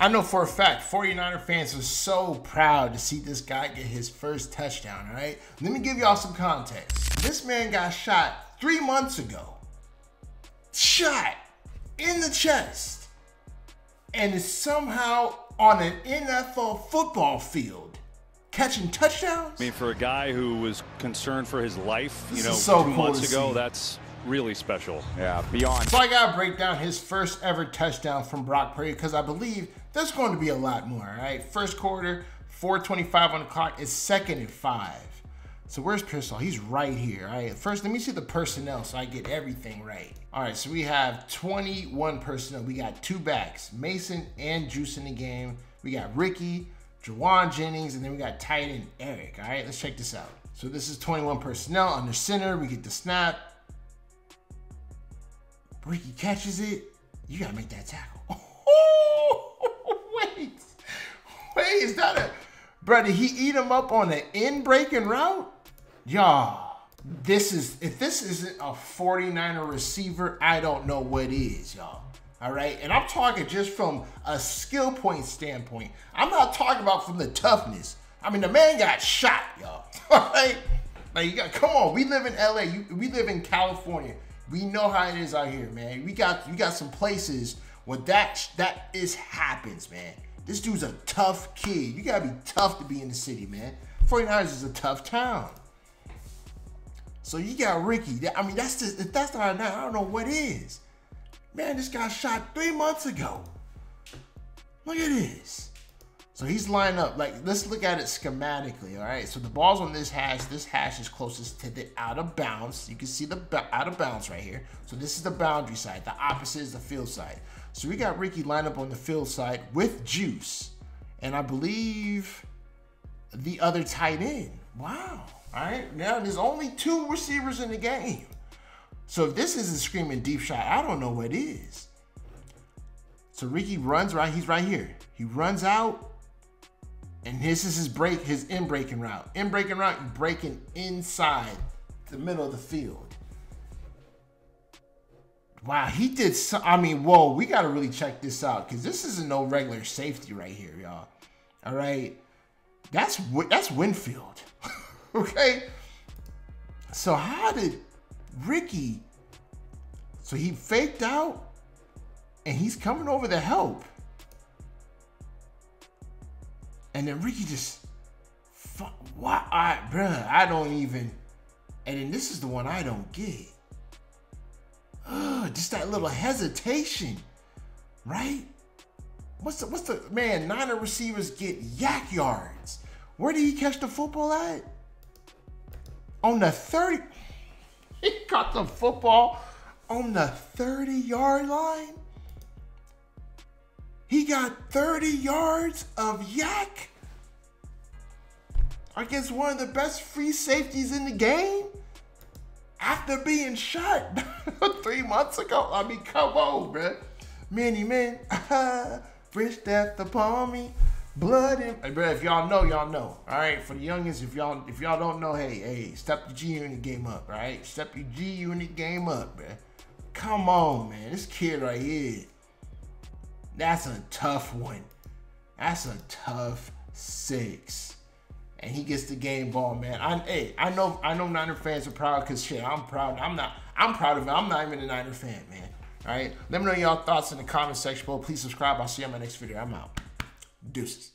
I know for a fact 49er fans are so proud to see this guy get his first touchdown, all right? Let me give y'all some context. This man got shot three months ago. Shot in the chest. And is somehow on an NFL football field catching touchdowns. I mean, for a guy who was concerned for his life, This you know, so two cool months ago, see. that's really special. Yeah, beyond. So I gotta break down his first ever touchdown from Brock Purdy because I believe there's going to be a lot more. All right, first quarter, 4:25 on the clock. It's second and five. So where's Pearsall? He's right here. All right, first let me see the personnel so I get everything right. All right, so we have 21 personnel. We got two backs, Mason and Juice in the game. We got Ricky, Jauan Jennings, and then we got tight end Eric. All right, let's check this out. So this is 21 personnel under center. We get the snap. Ricky catches it. You gotta make that tackle. is that a brother? He eat him up on an in breaking route, y'all. This is if this isn't a 49er receiver, I don't know what is, y'all. All right, and I'm talking just from a skill point standpoint. I'm not talking about from the toughness. I mean, the man got shot, y'all. All right, like you got come on. We live in LA. You, we live in California. We know how it is out here, man. We got we got some places where that that is happens, man. This dude's a tough kid. You gotta be tough to be in the city, man. 49ers is a tough town. So you got Ricky. I mean, that's just if that's not I don't know what is. Man, this guy shot three months ago. Look at this. So he's lined up. Like, let's look at it schematically, all right? So the ball's on this hash. This hash is closest to the out of bounds. You can see the out of bounds right here. So this is the boundary side. The opposite is the field side. So we got Ricky lined up on the field side with Juice. And I believe the other tight end. Wow. All right. Now there's only two receivers in the game. So if this isn't screaming deep shot, I don't know what is. So Ricky runs right. He's right here. He runs out. And this is his break, his in breaking route. In breaking route, you breaking inside the middle of the field. Wow, he did. So, I mean, whoa, we got to really check this out because this isn't no regular safety right here, y'all. All right, that's that's Winfield. okay, so how did Ricky? So he faked out, and he's coming over to help. And then Ricky just, fuck, why, I, bruh, I don't even, and then this is the one I don't get. Ugh, just that little hesitation, right? What's the, what's the, man, Niner receivers get YAC yards. Where did he catch the football at? On the 30, he caught the football on the 30 yard line. He got 30 yards of YAC against one of the best free safeties in the game after being shot three months ago. I mean, come on, bruh. Many men, fresh death upon me, blood and hey, bruh, if y'all know, y'all know. All right, for the youngins, if y'all if y'all don't know, hey, hey, step your G unit game up, right? Step your G unit game up, bruh. Come on, man. This kid right here. That's a tough one. That's a tough six. And he gets the game ball, man. I hey, I know I know Niner fans are proud because shit, I'm proud. I'm not I'm proud of it. I'm not even a Niner fan, man. All right. Let me know y'all thoughts in the comment section below. Please subscribe. I'll see you on my next video. I'm out. Deuces.